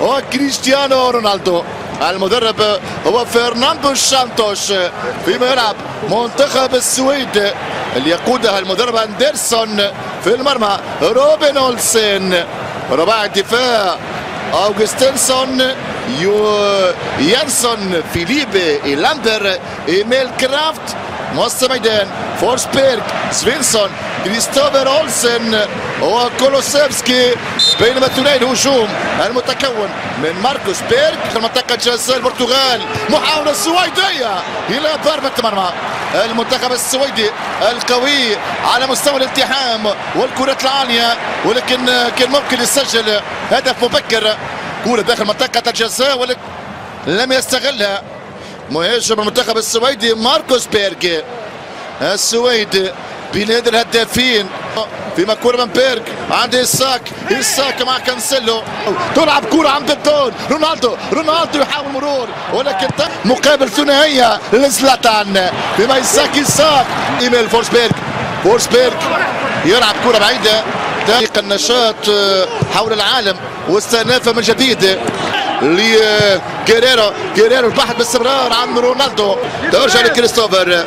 وكريستيانو رونالدو المدرب هو فرناندو سانتوش في ملعب منتخب السويد اللي يقودها المدرب اندرسون في المرمى روبن اولسن رباعي الدفاع اوغستنسون يو يانسون فيليب لاندر ايميل كرافت نص ميدان فورسبيرغ سفينسون كريستوفر أولسن وكولوسيفسكي بينما ثنائي الهجوم المتكون من ماركوس بيرغ في منطقة جزاء البرتغال محاولة سويدية إلى ضربة مرمى. المنتخب السويدي القوي على مستوى الالتحام والكرات العالية ولكن كان ممكن يسجل هدف مبكر. كرة داخل منطقة الجزاء ولكن لم يستغلها مهاجم المنتخب السويدي ماركوس بيرغ السويد بلاد الهدافين. في كرة من بيرغ عند إساك إساك مع كانسيلو. تلعب كرة عند الدون رونالدو رونالدو يحاول مرور ولكن مقابل ثنائية لزلاتان. فيما إساك إساك إيميل فورسبيرغ فورسبيرغ يلعب كرة بعيدة. دقيق النشاط حول العالم واستئنافه من جديد. لجيريرو جيريرو. البحث باستمرار عن رونالدو. ترجع لكريستوفر.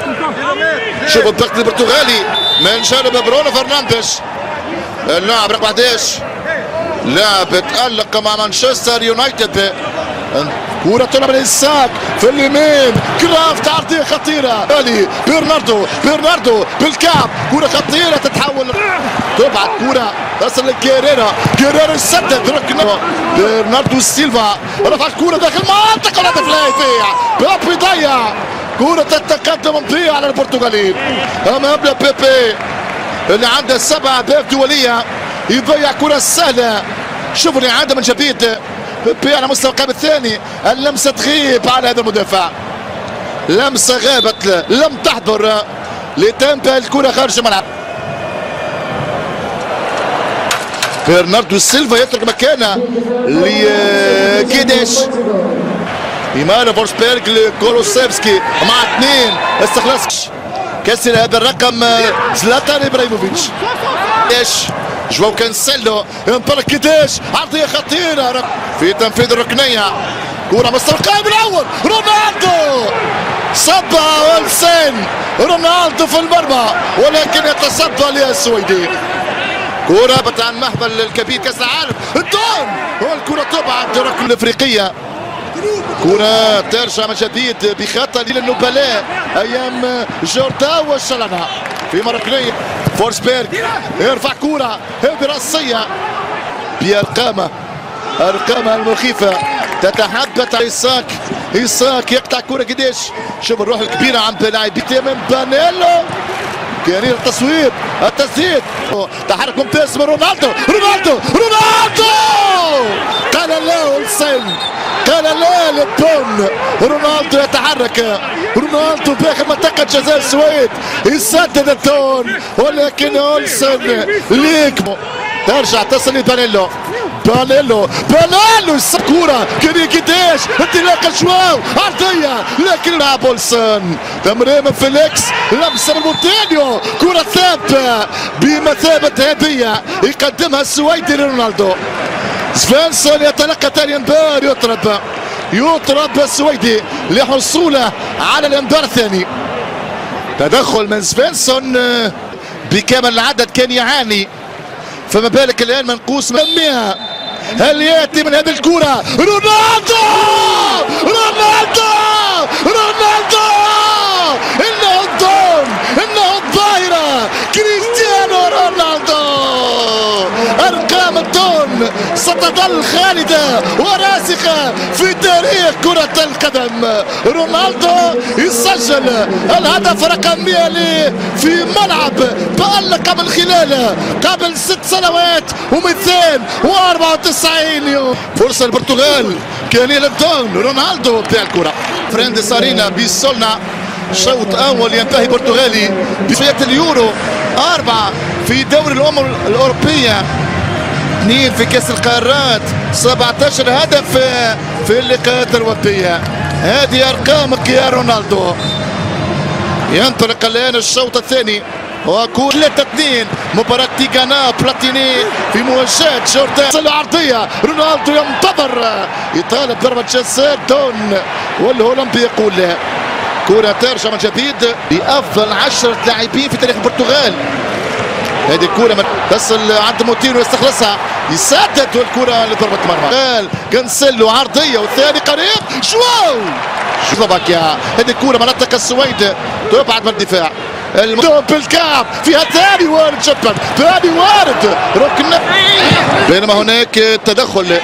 شوفوا الضغط البرتغالي. من جانب برونو فرنانديز اللاعب رقم 11 لاعب تألق مع مانشستر يونايتد. كرة تلعب لإساك في اليمين. كرافت عرضية خطيرة. بالي برناردو برناردو بالكعب. كرة خطيرة تتحول. تبعت كرة. تصل لكيريرا كيريرا يسدد ركنه. برناردو سيلفا. رفع الكرة داخل منطقة الهدف لا يضيع. بيبي ضيع كرة التقدم تضيع على البرتغاليين. أمام بيبي اللي عنده سبع أهداف دولية. يضيع كرة سهلة. شوفوا الإعادة من جديد. بيبي على مستوى القائم الثاني. اللمسة تغيب على هذا المدافع. لمسة غابت. لم تحضر لتنتهي الكرة خارج الملعب. برناردو سيلفا يترك مكانه لكيديش. إيمانو فورسبيرغ لكولوسيفسكي مع اثنين. استخلاص كسر هذا الرقم زلاتان إبراهيموفيتش. إيش؟ جواو كانسيلو. كيديش عرضية خطيرة. في تنفيذ الركنية. كره مستوى القائم الأول رونالدو. صبا والسين. رونالدو في المرمى. ولكن يتصدى للسويدي كرة بتاع المهبل الكبير كأس العالم. الدون والكرة تبعد ركن الإفريقية. كرة ترجع من جديد بخطة للنبلاء أيام جوردا والشلنا في ركنية فورسبيرغ. يرفع كرة برأسية. بأرقامه أرقامها المخيفة. تتحدث عن إيساك. إيساك يقطع كرة قديش. شوف الروح الكبيرة عند لاعبين من بانيلو. كارير التصوير التسديد. تحرك ممتاز من رونالدو. رونالدو رونالدو! قال لا ولسن قال لا للدون رونالدو يتحرك. رونالدو داخل منطقة جزاء السويد. يسدد الدون ولكن اولسن ليك. ترجع تصل لبانيلو. بانيلو بانيلو كورة. كان قداش انطلاقة جواو عرضية لكن لعب بولسون فيليكس. لمسة من كرة ثابتة. بمثابة هدية. يقدمها السويدي لرونالدو. سفنسون يتلقى ثاني انذار. يطرد يطرد السويدي لحصوله على الانذار الثاني. تدخل من سفنسون بكامل العدد كان يعاني. فما بالك الآن منقوص من 100 هل يأتي من هذه الكرة؟ رونالدو! رونالدو! رونالدو! انه الدون انه الظاهرة! كريستيانو رونالدو! أرقام الدون ستظل خالدة وراسخة في تاريخ كرة القدم. رونالدو يسجل الهدف رقم 100 في ملعب تألق من خلاله قبل ست سنوات و294 يوم. فرصة البرتغال. كان للدون رونالدو بتاع الكرة. فريند سارينا بيسولنا. شوط أول ينتهي برتغالي بفئة اليورو. أربعة في دوري الأمم الأوروبية. اثنين في كأس القارات. 17 هدف في اللقاءات الودية هذه أرقامك يا رونالدو. ينطلق الآن الشوط الثاني. وكل 3 2 مباراة تيغانا بلاتيني في مواجهة جوردان العرضية. رونالدو ينتظر. يطالب ضربة جزاء دون. والهولندي يقول كرة ترجع من جديد بأفضل عشرة لاعبين في تاريخ البرتغال. هذه الكرة تصل عند موتينو يستخلصها. يسدد والكرة لضربة مرمى. كانسيلو عرضية والثاني قريب. شواو! سلوفاكيا. هذه الكرة منطقة السويد. تبعد من الدفاع. المدوب بالكعب فيها ثاني وارد جدا ثاني وارد. ركن بينما هناك تدخل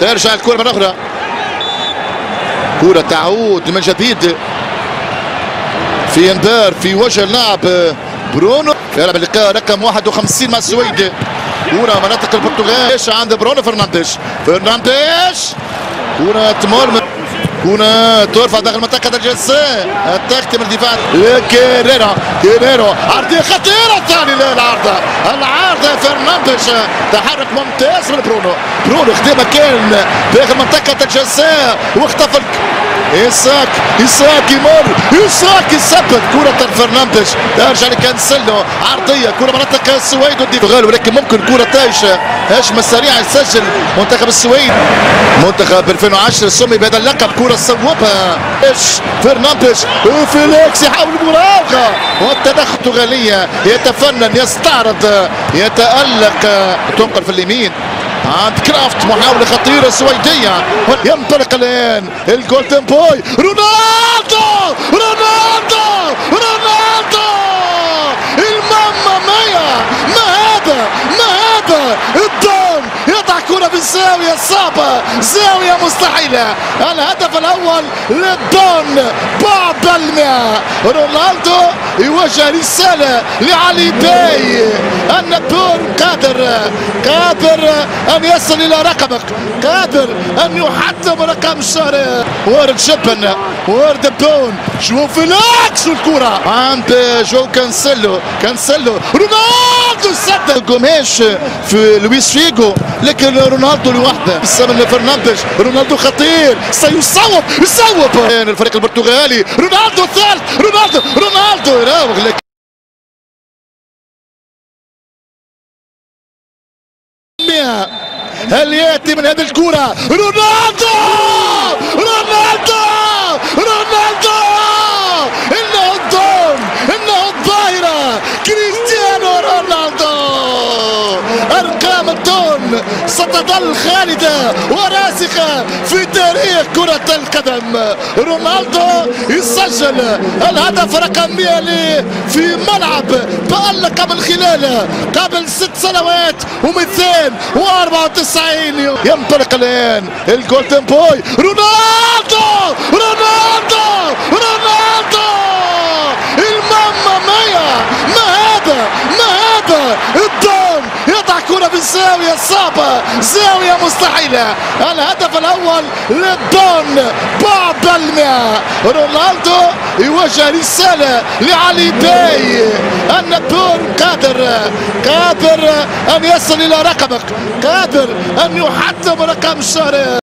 ترجع الكرة مرة أخرى. كرة تعود من جديد. في إنذار في وجه اللاعب برونو يلعب اللقاء رقم 51 مع السويد. كرة مناطق البرتغال. عند برونو فرنانديش؟ فرنانديش! كرة تمر هنا ترفع داخل منطقة الجزاء التغطية من الدفاع. كيريرا كيريرا. عرضية خطيرة ثاني للعارضة العارضة فرنانديش. تحرك ممتاز من برونو. برونو خدم مكان داخل منطقة الجزاء واختفى إيساك إيساك يمر إيساك يثبت كرة فرنانديش. ترجع لكانسيلو عرضية كرة منطقة السويد والدفاع ولكن ممكن كرة طايشة. هجمة سريعة يسجل منتخب السويد. منتخب 2010 سمي بهذا اللقب كرة صوبها إيش؟ فرنانديش فيليكس يحاول المراوغة. والتدخل البرتغالية يتفنن يستعرض يتألق. تنقل في اليمين. عند كرافت محاولة خطيرة سويدية. ينطلق الآن ال golden boy رونالدو! رونالدو! رونالدو! الماما ميا ما هذا؟ ما هذا؟ الدون يضع كرة في الزاوية الصعبة زاوية مستحيلة. الهدف الأول للدون بعد الماء رونالدو يوجه رسالة لعلي باي الدون قادر قادر أن يصل إلى رقمك قادر أن يحطم رقم الشهر. وارد جبن وارد الدون شوف فيليكس الكرة عند جو كانسيلو كانسيلو. رونالدو سدد جوميش في لويس فيجو لكن رونالدو لوحده. من فرنانديز رونالدو خطير. سيصوب يصوب. الفريق البرتغالي رونالدو الثالث رونالدو رونالدو يراوغ لكن هل يأتي من هذه رونالدو رونالدو! رونالدو انه الدون انه الظاهرة كريستيانو رونالدو ارقام الدون ستظل خالدة وراسخة في تاريخ كرة القدم. رونالدو يسجل الهدف رقم 100 في ملعب تألق من خلاله قبل ست سنوات و294 يوم. ينطلق الآن ال golden boy. رونالدو! رونالدو ال mamma mia ما هذا ما هذا الدون الزاوية الصعبة زاوية مستحيلة. الهدف الأول للدون بعد المئة رونالدو يوجه رسالة لعلي دائي أن الدون قادر قادر أن يصل إلى رقمك قادر أن يحطم رقم الشهر